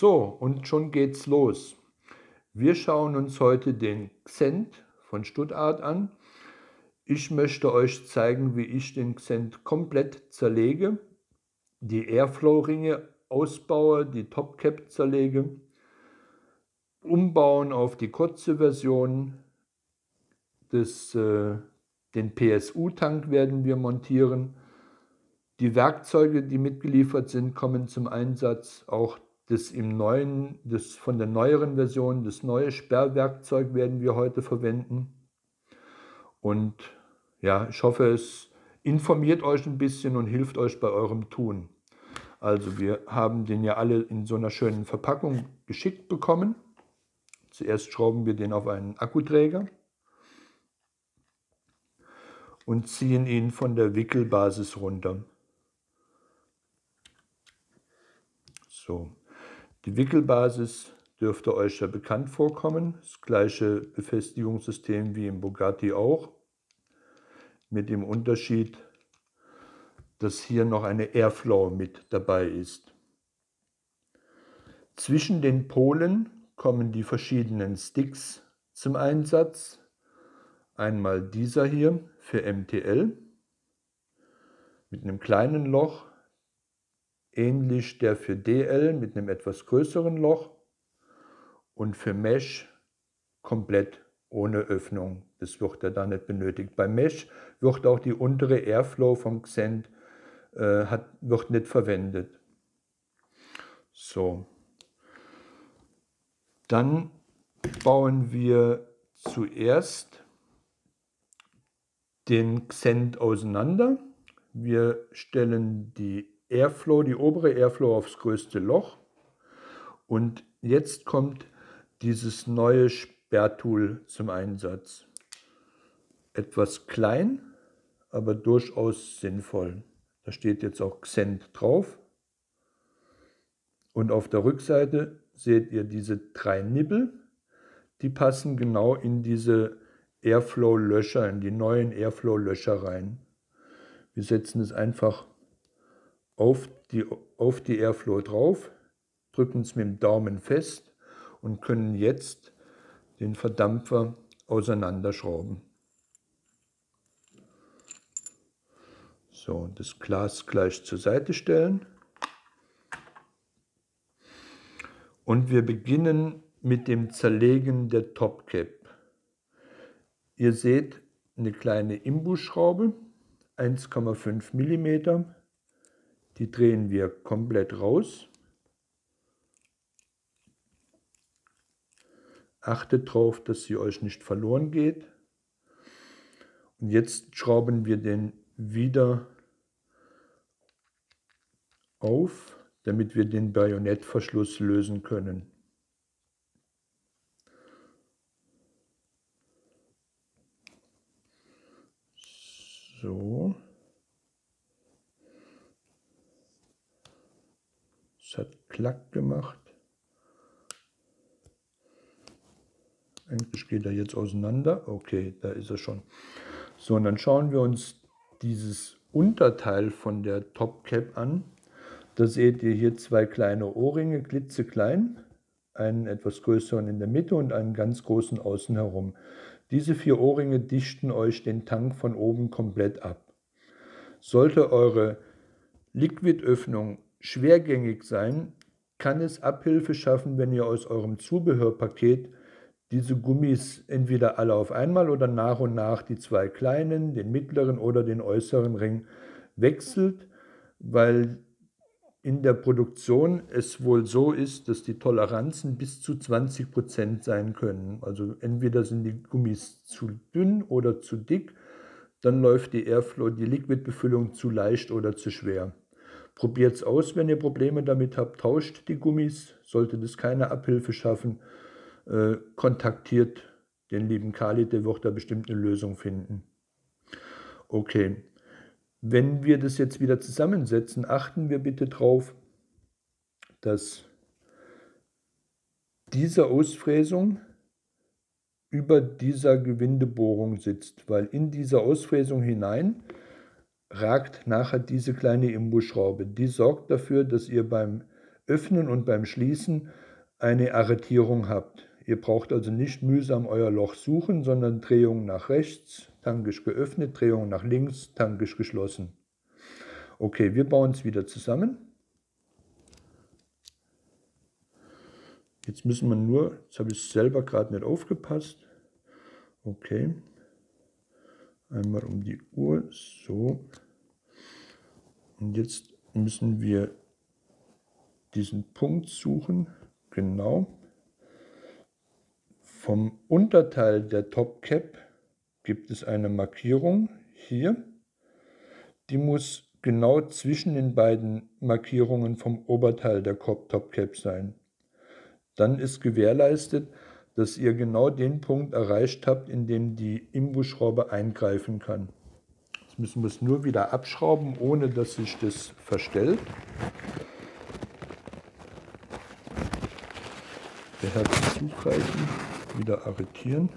So, und schon geht's los. Wir schauen uns heute den Xent von Stuttgart an. Ich möchte euch zeigen, wie ich den Xent komplett zerlege, die Airflow-Ringe ausbaue, die Topcap zerlege, umbauen auf die kurze Version, des, äh, den PSU-Tank werden wir montieren. Die Werkzeuge, die mitgeliefert sind, kommen zum Einsatz. Auch das im neuen, das von der neueren Version, das neue Sperrwerkzeug werden wir heute verwenden. Und ja, ich hoffe, es informiert euch ein bisschen und hilft euch bei eurem Tun. Also wir haben den ja alle in so einer schönen Verpackung geschickt bekommen. Zuerst schrauben wir den auf einen Akkuträger und ziehen ihn von der Wickelbasis runter. So, die Wickelbasis dürfte euch ja bekannt vorkommen. Das gleiche Befestigungssystem wie im Bugatti auch. Mit dem Unterschied, dass hier noch eine Airflow mit dabei ist. Zwischen den Polen kommen die verschiedenen Sticks zum Einsatz. Einmal dieser hier für MTL mit einem kleinen Loch ähnlich der für DL mit einem etwas größeren Loch und für Mesh komplett ohne Öffnung. Das wird ja da nicht benötigt. Bei Mesh wird auch die untere Airflow vom Xent äh, hat, wird nicht verwendet. So. Dann bauen wir zuerst den Xent auseinander. Wir stellen die Airflow, die obere Airflow aufs größte Loch. Und jetzt kommt dieses neue Sperrtool zum Einsatz. Etwas klein, aber durchaus sinnvoll. Da steht jetzt auch Xent drauf. Und auf der Rückseite seht ihr diese drei Nibbel. Die passen genau in diese Airflow-Löcher, in die neuen Airflow-Löcher rein. Wir setzen es einfach auf die, auf die Airflow drauf, drücken es mit dem Daumen fest und können jetzt den Verdampfer auseinanderschrauben. So, das Glas gleich zur Seite stellen. Und wir beginnen mit dem Zerlegen der Topcap. Ihr seht eine kleine Imbusschraube, 1,5 mm die drehen wir komplett raus. Achtet darauf, dass sie euch nicht verloren geht. Und jetzt schrauben wir den wieder auf, damit wir den Bajonettverschluss lösen können. So. Es hat Klack gemacht. Eigentlich geht er jetzt auseinander. Okay, da ist er schon. So, und dann schauen wir uns dieses Unterteil von der Top Cap an. Da seht ihr hier zwei kleine Ohrringe, klitzeklein, einen etwas größeren in der Mitte und einen ganz großen außen herum. Diese vier Ohrringe dichten euch den Tank von oben komplett ab. Sollte eure Liquidöffnung schwergängig sein, kann es Abhilfe schaffen, wenn ihr aus eurem Zubehörpaket diese Gummis entweder alle auf einmal oder nach und nach die zwei kleinen, den mittleren oder den äußeren Ring wechselt, weil in der Produktion es wohl so ist, dass die Toleranzen bis zu 20 Prozent sein können. Also entweder sind die Gummis zu dünn oder zu dick, dann läuft die Airflow, die Liquidbefüllung zu leicht oder zu schwer. Probiert es aus, wenn ihr Probleme damit habt, tauscht die Gummis. Sollte das keine Abhilfe schaffen, äh, kontaktiert den lieben Kali, der wird da bestimmt eine Lösung finden. Okay, wenn wir das jetzt wieder zusammensetzen, achten wir bitte darauf, dass diese Ausfräsung über dieser Gewindebohrung sitzt, weil in dieser Ausfräsung hinein ragt nachher diese kleine Imbusschraube. Die sorgt dafür, dass ihr beim Öffnen und beim Schließen eine Arretierung habt. Ihr braucht also nicht mühsam euer Loch suchen, sondern Drehung nach rechts, tankisch geöffnet, Drehung nach links, tankisch geschlossen. Okay, wir bauen es wieder zusammen. Jetzt müssen wir nur, jetzt habe ich selber gerade nicht aufgepasst. Okay. Einmal um die Uhr, so. Und jetzt müssen wir diesen Punkt suchen, genau. Vom Unterteil der Top Cap gibt es eine Markierung hier. Die muss genau zwischen den beiden Markierungen vom Oberteil der Top Cap sein. Dann ist gewährleistet, dass ihr genau den Punkt erreicht habt, in dem die Imbusschraube eingreifen kann. Jetzt müssen wir es nur wieder abschrauben, ohne dass sich das verstellt. Beherzt zugreifen wieder arretieren.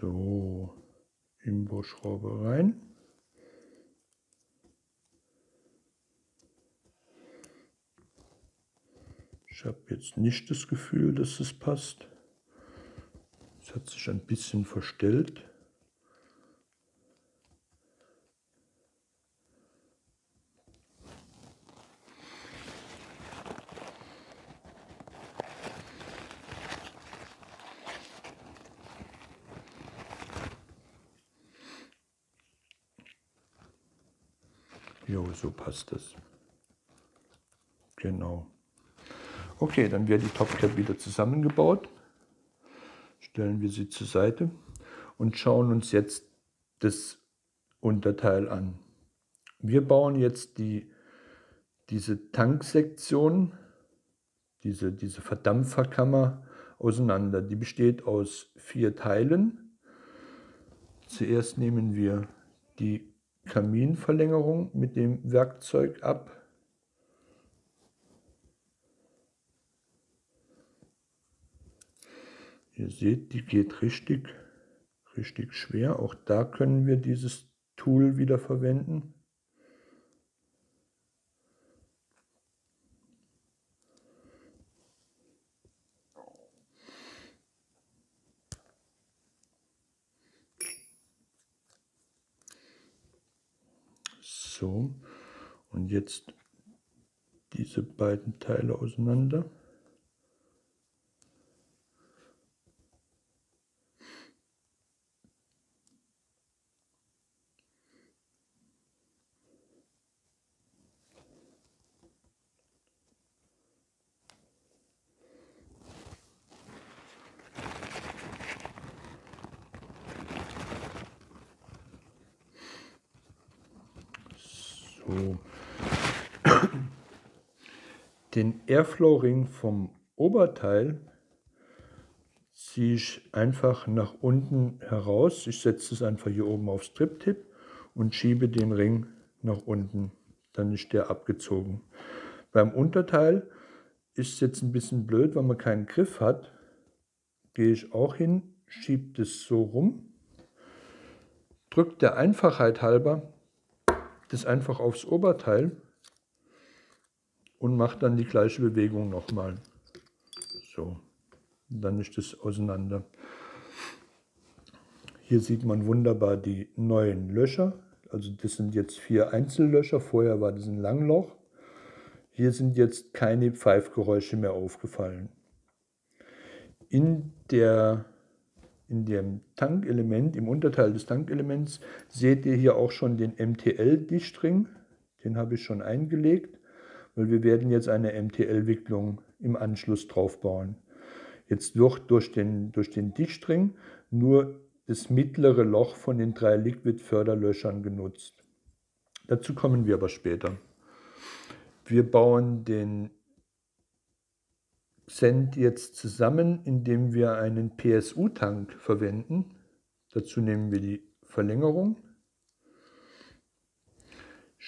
So, Imbusschraube rein. Ich habe jetzt nicht das Gefühl, dass es passt. Es hat sich ein bisschen verstellt. Jo, so passt es. Genau. Okay, dann wird die Topcap wieder zusammengebaut. Stellen wir sie zur Seite und schauen uns jetzt das Unterteil an. Wir bauen jetzt die, diese Tanksektion, diese, diese Verdampferkammer auseinander. Die besteht aus vier Teilen. Zuerst nehmen wir die Kaminverlängerung mit dem Werkzeug ab. Ihr seht, die geht richtig, richtig schwer. Auch da können wir dieses Tool wieder verwenden. So, und jetzt diese beiden Teile auseinander. So. Den Airflow-Ring vom Oberteil ziehe ich einfach nach unten heraus. Ich setze es einfach hier oben auf Strip-Tip und schiebe den Ring nach unten. Dann ist der abgezogen. Beim Unterteil ist es jetzt ein bisschen blöd, weil man keinen Griff hat. Gehe ich auch hin, schiebe das so rum, drückt der Einfachheit halber das einfach aufs Oberteil und mache dann die gleiche Bewegung nochmal. So, dann ist das auseinander. Hier sieht man wunderbar die neuen Löcher. Also das sind jetzt vier Einzellöcher, vorher war das ein Langloch. Hier sind jetzt keine Pfeifgeräusche mehr aufgefallen. In der in dem Tankelement, im Unterteil des Tankelements, seht ihr hier auch schon den MTL-Dichtring. Den habe ich schon eingelegt, weil wir werden jetzt eine MTL-Wicklung im Anschluss drauf bauen. Jetzt wird durch den, durch den Dichtring nur das mittlere Loch von den drei Liquid-Förderlöchern genutzt. Dazu kommen wir aber später. Wir bauen den Cent jetzt zusammen, indem wir einen PSU-Tank verwenden. Dazu nehmen wir die Verlängerung.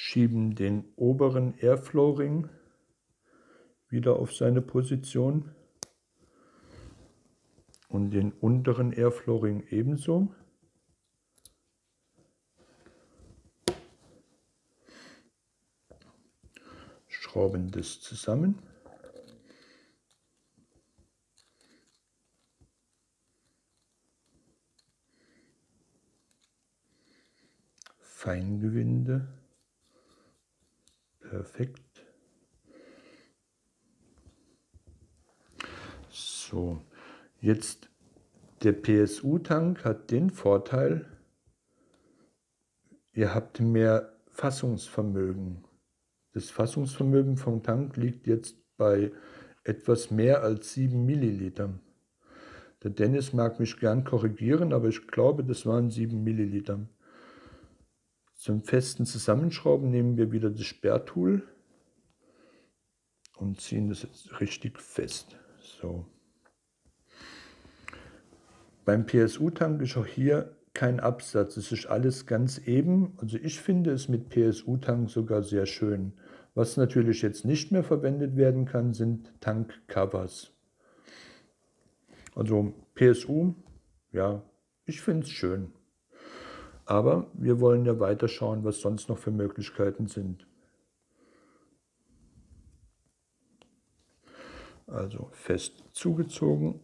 schieben den oberen Airflow-Ring wieder auf seine Position und den unteren Airflow-Ring ebenso. Schrauben das zusammen. Perfekt. So, jetzt der PSU-Tank hat den Vorteil, ihr habt mehr Fassungsvermögen. Das Fassungsvermögen vom Tank liegt jetzt bei etwas mehr als 7 Milliliter. Der Dennis mag mich gern korrigieren, aber ich glaube, das waren 7 Milliliter. Zum festen Zusammenschrauben nehmen wir wieder das Sperrtool und ziehen das jetzt richtig fest. So. Beim PSU-Tank ist auch hier kein Absatz, es ist alles ganz eben. Also ich finde es mit PSU-Tank sogar sehr schön. Was natürlich jetzt nicht mehr verwendet werden kann, sind Tankcovers. Also PSU, ja, ich finde es schön. Aber wir wollen ja weiter schauen, was sonst noch für Möglichkeiten sind. Also fest zugezogen,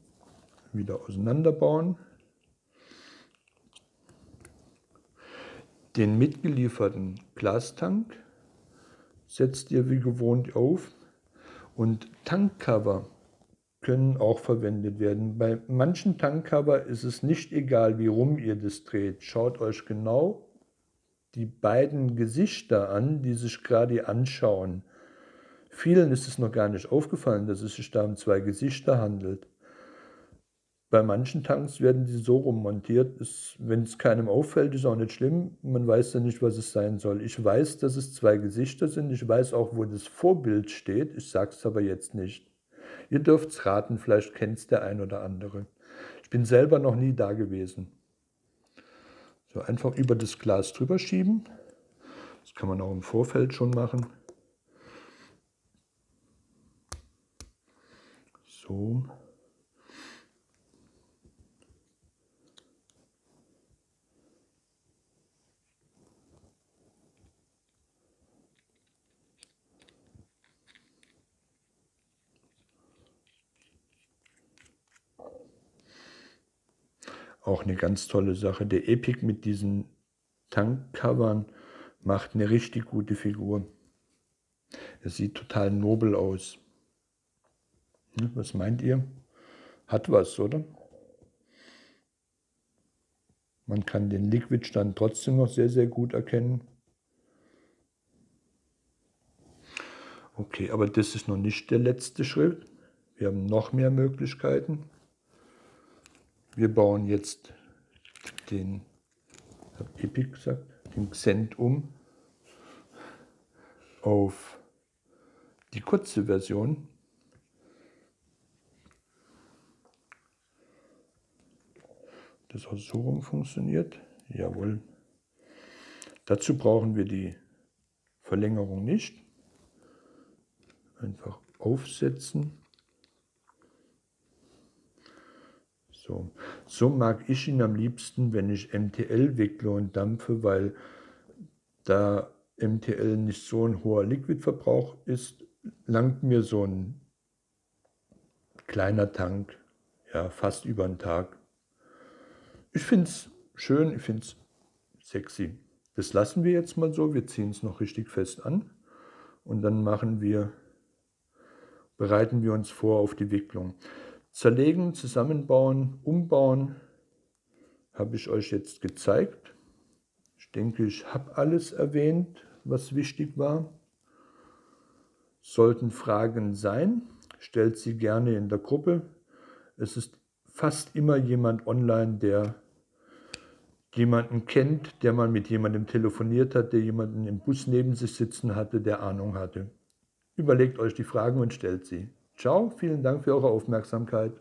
wieder auseinanderbauen. Den mitgelieferten Glastank setzt ihr wie gewohnt auf und Tankcover können auch verwendet werden. Bei manchen Tankcover ist es nicht egal, wie rum ihr das dreht. Schaut euch genau die beiden Gesichter an, die sich gerade anschauen. Vielen ist es noch gar nicht aufgefallen, dass es sich da um zwei Gesichter handelt. Bei manchen Tanks werden die so rum montiert, wenn es keinem auffällt, ist auch nicht schlimm. Man weiß ja nicht, was es sein soll. Ich weiß, dass es zwei Gesichter sind. Ich weiß auch, wo das Vorbild steht. Ich sage es aber jetzt nicht. Ihr dürft es raten, vielleicht kennt es der ein oder andere. Ich bin selber noch nie da gewesen. So, einfach über das Glas drüber schieben. Das kann man auch im Vorfeld schon machen. So. Auch eine ganz tolle Sache. Der Epic mit diesen Tankcovern macht eine richtig gute Figur. Er sieht total nobel aus. Hm, was meint ihr? Hat was, oder? Man kann den Liquidstand trotzdem noch sehr, sehr gut erkennen. Okay, aber das ist noch nicht der letzte Schritt. Wir haben noch mehr Möglichkeiten. Wir bauen jetzt den, habe Epic gesagt, den Xent um auf die kurze Version. Das auch so rum funktioniert. Jawohl. Dazu brauchen wir die Verlängerung nicht. Einfach aufsetzen. So. so mag ich ihn am liebsten, wenn ich MTL wickle und dampfe, weil da MTL nicht so ein hoher Liquidverbrauch ist, langt mir so ein kleiner Tank, ja, fast über einen Tag. Ich finde es schön, ich finde es sexy. Das lassen wir jetzt mal so, wir ziehen es noch richtig fest an und dann machen wir, bereiten wir uns vor auf die Wicklung. Zerlegen, zusammenbauen, umbauen habe ich euch jetzt gezeigt. Ich denke, ich habe alles erwähnt, was wichtig war. Sollten Fragen sein, stellt sie gerne in der Gruppe. Es ist fast immer jemand online, der jemanden kennt, der mal mit jemandem telefoniert hat, der jemanden im Bus neben sich sitzen hatte, der Ahnung hatte. Überlegt euch die Fragen und stellt sie. Ciao, vielen Dank für eure Aufmerksamkeit.